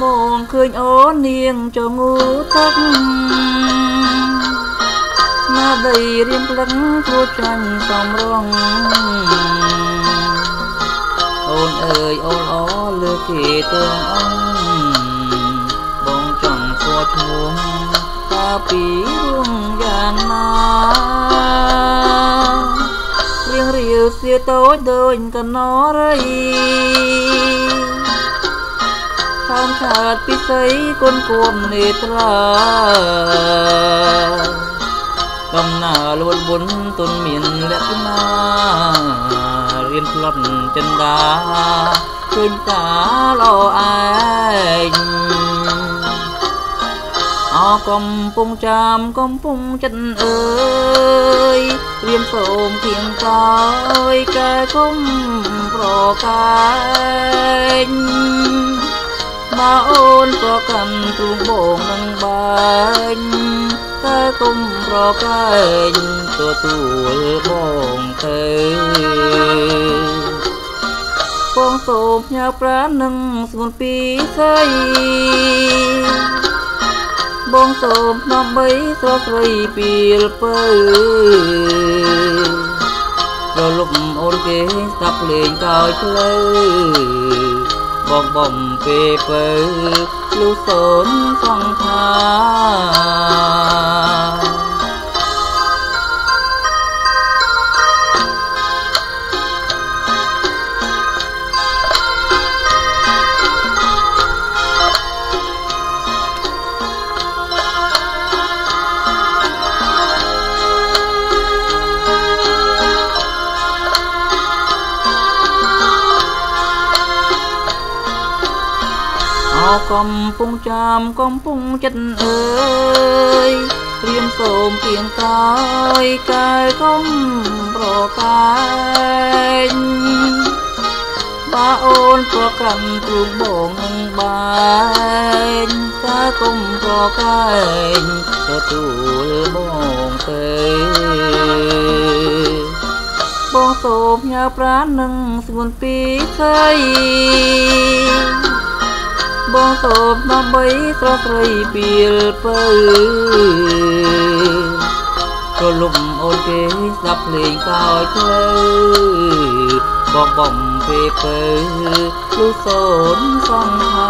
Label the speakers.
Speaker 1: ពេលមកឃើញអូននាងចងូទឹកណាដីរៀមផ្លឹងព្រោះចាញ់សំរងអូនអើយអូនអលើគេទាំងអង្គបងចង់សួរឈ្មោះតាពីរួមយ៉ាងណារៀងរាវសៀតូចដូចកណរី ខាងឆាតពិសីគុនគួមនេត្រាកំណើលួនបុនទុនមានលក្ខណារៀនផ្លត់ចិនដាឃើញតាលោឯងអកំពុងចាំកំពុងចិត្តអើយរៀមសូមគៀងកាយកែគុំប្រកាយ មកអូនប្រកាន់ទ្រូងបងនឹងបាញ់តែគុំប្រកែងទទួលបងទៅបងសូមផ្ញើប្រាណនឹងស្ងួនពីស្អីបងសូមដើម្បីស្រស្រីពីលពើរលុបអូនគេស្ដាប់លេងកោយផ្លូវ បងបំពេពើលុសូនសង្ខា កំពុងចាំកំពុងចិត្តអើយព្រៀមសូមគៀងកាយកែកំប្រកាយបាអូនប្រកាន់ទ្រូងបងនឹងបែងតែគុំប្រកាយទទួលបងទៅបងសូមញ៉ាប្រាននឹងស្ងួនពីស្អី បងតបដើម្បីស្រស្រីពីលពៅក៏លុំអូនគេស្ដាប់ភ្លេងកោយផ្លូវបងបំពេពើលុសូនសង្ហា